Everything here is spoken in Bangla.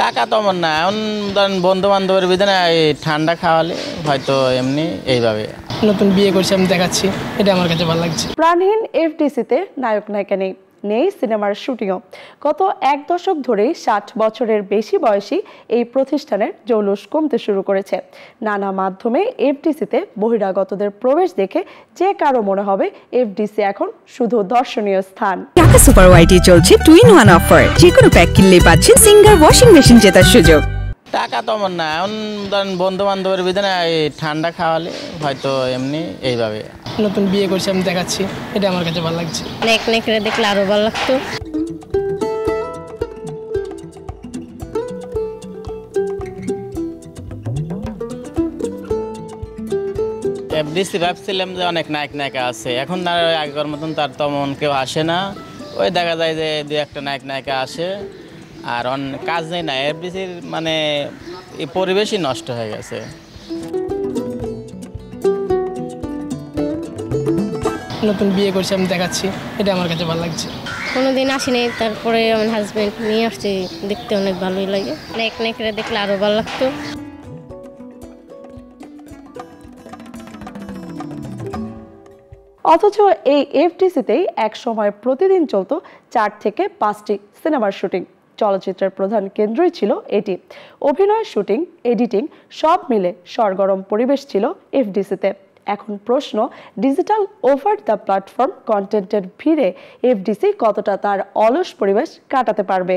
টাকা তেমন না। এখন ধরেন বন্ধু বান্ধবের ভিতরে এই ঠান্ডা খাওয়ালে হয়তো এমনি এইভাবে। নতুন বিয়ে করছি আমি দেখাচ্ছি। এটা আমার কাছে ভালো লাগছে। প্রাণহীন এফডিসিতে নায়ক নায়িকা নেই। নেই সিনেমার শুটিংও। গত এক দশক ধরেই ষাট বছরের বেশি বয়সী এই প্রতিষ্ঠানের জৌলুস কমতে শুরু করেছে। নানা মাধ্যমে এফডিসিতে বহিরাগতদের প্রবেশ দেখে যে কারও মনে হবে এফডিসি এখন শুধু দর্শনীয় স্থান। টাকা সুপার ওয়াইটি চলছে টু ইন ওয়ান অফার। যে কোনো প্যাক কিনলেই পাচ্ছেন সিঙ্গার ওয়াশিং মেশিন জেতার সুযোগ। টাকা তেমন না। এখন ধরেন বন্ধু বান্ধবের ভিতরে এই ঠান্ডা খাওয়ালে হয়তো এমনি এইভাবে। নতুন বিয়ে করছি আমি দেখাচ্ছি। এটা আমার কাছে ভালো লাগছে। নেক নেকড়ে দেখলে আরও ভালো লাগতো। এফডিসি ভাবছিলাম যে অনেক নায়ক নায়িকা আছে। এখন আর ওই আগের মতন তার তেমন কেউ আসে না। ওই দেখা যায় যে দু একটা নায়ক নায়িকা আসে। আর অন কাজ নেই না এফডিসির মানে এই পরিবেশই নষ্ট হয়ে গেছে। নতুন বিয়ে করছি আমি দেখাচ্ছি এটা আমার কাছে ভালো লাগছে। কোনোদিন আসিনি তারপরে আমার হাজব্যান্ড নিয়ে আসছি দেখতে অনেক ভালোই লাগে। নেক নেকড়ে দেখলে আরও ভালো লাগতো। অথচ এই এফডিসিতেই এক সময় প্রতিদিন চলতো চার থেকে পাঁচটি সিনেমার শুটিং চলচ্চিত্রের প্রধান কেন্দ্রই ছিল এটি। অভিনয়, শুটিং, এডিটিং সব মিলে সরগরম পরিবেশ ছিল এফডিসিতে। এখন প্রশ্ন, ডিজিটাল ওভার দ্য প্ল্যাটফর্ম কন্টেন্টের ভিড়ে এফডিসি কতটা তার অলস পরিবেশ কাটাতে পারবে?